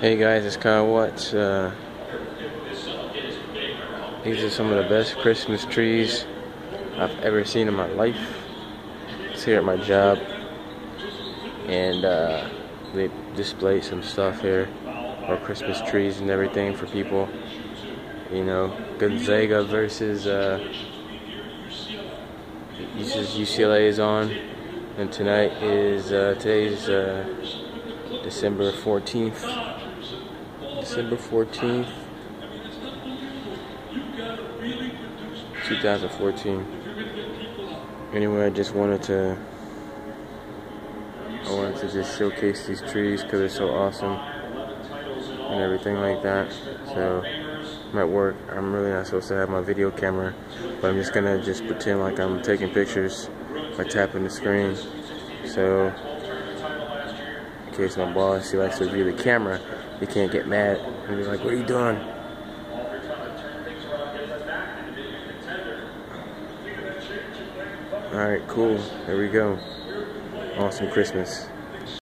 Hey guys, it's Kyle Watts. Uh, these are some of the best Christmas trees I've ever seen in my life. It's here at my job, and uh, they display some stuff here, or Christmas trees and everything for people. You know, Gonzaga versus uh, UCLA is on, and tonight is uh, today's uh, December 14th. December 14th, 2014. Anyway, I just wanted to I wanted to just showcase these trees because they're so awesome and everything like that. So I'm at work. I'm really not supposed to have my video camera, but I'm just gonna just pretend like I'm taking pictures by tapping the screen. So case my boss he likes to view the camera, he can't get mad and be like, "What are you doing?" All right, cool. There we go. Awesome Christmas.